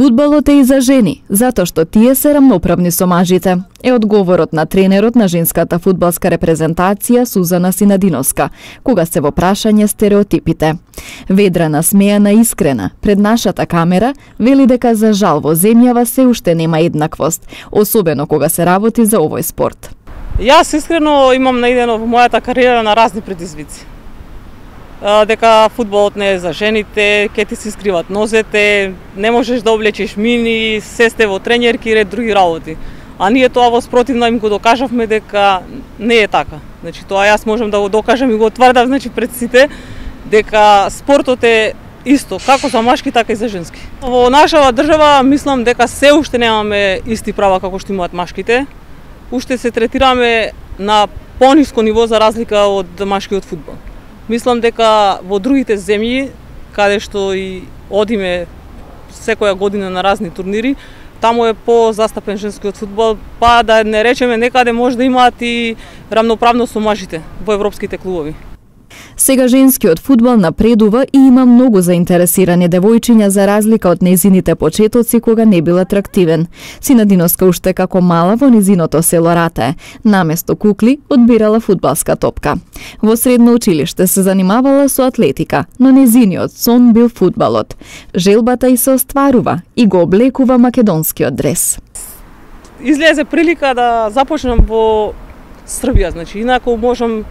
Фудбалот е и за жени, затоа што тие се рамноправни со мажите, е одговорот на тренерот на женската фудбалска репрезентација Сузана Синадиновска, кога се во прашање стереотипите. Ведра смејана искрена, пред нашата камера, вели дека за жал во земјава се уште нема еднаквост, особено кога се работи за овој спорт. Јас искрено имам наидено во мојата кариера на разни предизвици дека фудбалот не е за жените, ке ти се скриват нозете, не можеш да облечеш мини, се сте во тренерки и ред други работи. А ние тоа во спротивно им го докажавме дека не е така. Значи тоа јас можам да го докажам и го тврдам значи пред сите дека спортот е исто, како за машки, така и за женски. Во нашава држава мислам дека се уште немаме исти права како што имаат машките. Уште се третираме на пониско ниво за разлика од машкиот фудбал. Мислам дека во другите земји, каде што и одиме секоја година на разни турнири, таму е по застапен женскиот фудбал, па да не речеме некаде може да имаат и рамноправно со мажите во европските клубови. Сега женскиот фудбал напредува и има многу заинтересирани девојчиња за разлика од незините почетоци кога не бил атрактивен. Синадиноска уште како мала во низиното село Рате, наместо кукли одбирала фудбалска топка. Во средно училиште се занимавала со атлетика, но незиниот сон бил фудбалот. Желбата и се остварува и го облекува македонскиот дрес. Излезе прилика да започнам во Србија, значи инаку можам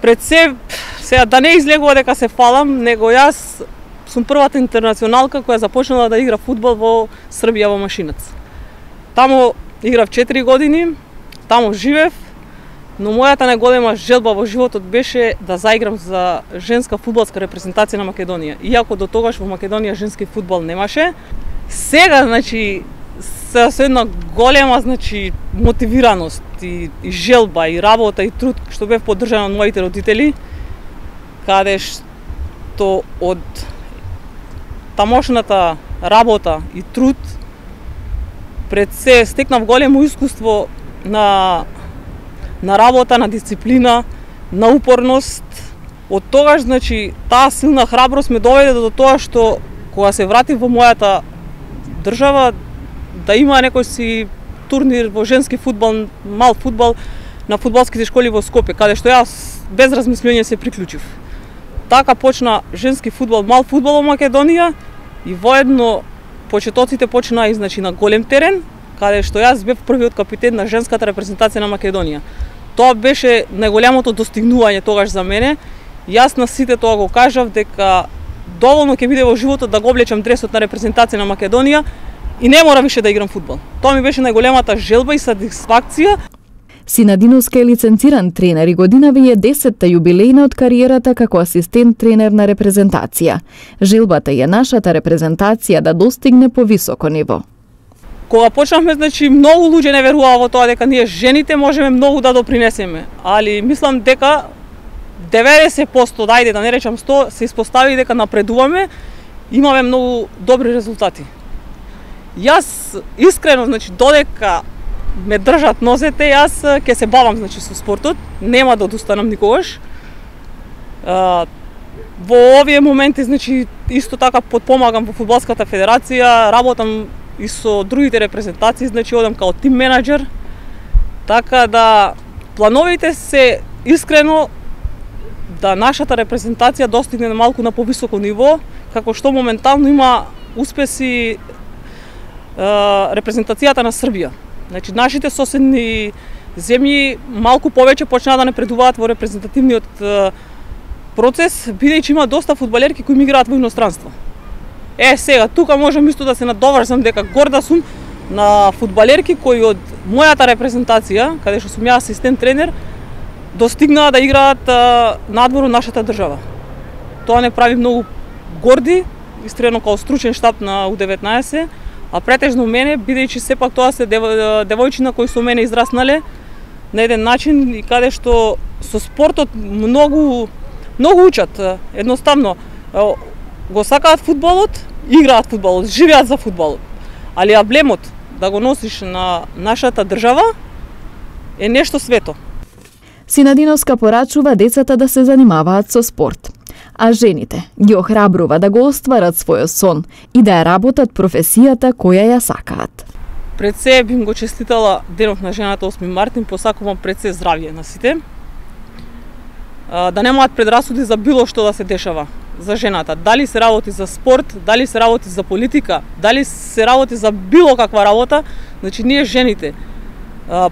пред се Сега да не излегува дека се фалам, него јас сум првата интернационалка која започнала да игра фудбал во Србија во Машинац. Таму играв 4 години, таму живев, но мојата најголема желба во животот беше да заиграм за женска фудбалска репрезентација на Македонија. Иако до тогаш во Македонија женски фудбал немаше, сега значи се со една голема значи мотивираност и, и желба и работа и труд што бев поддржан од моите родители, каде што од тамошната работа и труд пред се стекнав големо искуство на на работа, на дисциплина, на упорност. Од тогаш, значи, таа силна храброст ме доведе до тоа што кога се вратив во мојата држава, да има некој си турнир во женски фудбал, мал фудбал на фудбалските школи во Скопје, каде што јас без размислување се приклучив така почна женски фудбал, мал фудбал во Македонија и воедно почетоците почнаа и значи на голем терен, каде што јас бев првиот капитен на женската репрезентација на Македонија. Тоа беше најголемото достигнување тогаш за мене. Јас на сите тоа го кажав дека доволно ќе биде во животот да го облечам дресот на репрезентација на Македонија и не мора више да играм фудбал. Тоа ми беше најголемата желба и сатисфакција Синадиновска е лиценциран тренер и годинава е 10-та јубилејна од кариерата како асистент тренер на репрезентација. Желбата е нашата репрезентација да достигне по високо ниво. Кога почнавме, значи, многу луѓе не веруваа во тоа дека ние жените можеме многу да допринесеме, али мислам дека 90%, дајде да не речам 100, се испостави дека напредуваме, имаме многу добри резултати. Јас искрено, значи, додека ме држат нозете, јас ќе се бавам значи со спортот, нема да одустанам никогаш. А, во овие моменти значи исто така подпомагам во фудбалската федерација, работам и со другите репрезентации, значи одам као тим менаџер. Така да плановите се искрено да нашата репрезентација достигне на малку на повисоко ниво, како што моментално има успеси репрезентацијата на Србија. Значи, нашите соседни земји малку повеќе почнаа да не предуваат во репрезентативниот процес, бидејќи има доста фудбалерки кои миграат во иностранство. Е, сега, тука можам исто да се надоврзам дека горда сум на фудбалерки кои од мојата репрезентација, каде што сум ја асистент тренер, достигнаа да играат надвор од нашата држава. Тоа не прави многу горди, истрено као стручен штаб на У19, а претежно мене, бидејќи сепак тоа се девојчина кои со мене израснале на еден начин и каде што со спортот многу многу учат. Едноставно го сакаат фудбалот, играат фудбалот, живеат за фудбалот. Али аблемот да го носиш на нашата држава е нешто свето. Синадиновска порачува децата да се занимаваат со спорт а жените ги охрабрува да го остварат својот сон и да ја работат професијата која ја сакаат. Пред се би го честитала денот на жената 8 мартин, посакувам пред се здравје на сите. Да немаат предрасуди за било што да се дешава за жената. Дали се работи за спорт, дали се работи за политика, дали се работи за било каква работа, значи ние жените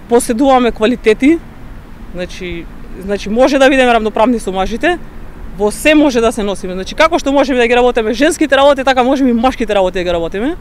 поседуваме квалитети, значи значи може да бидеме рамноправни со мажите, во се може да се носиме. Значи како што можеме да ги работиме женските работи, така можеме и машките работи да ги работиме.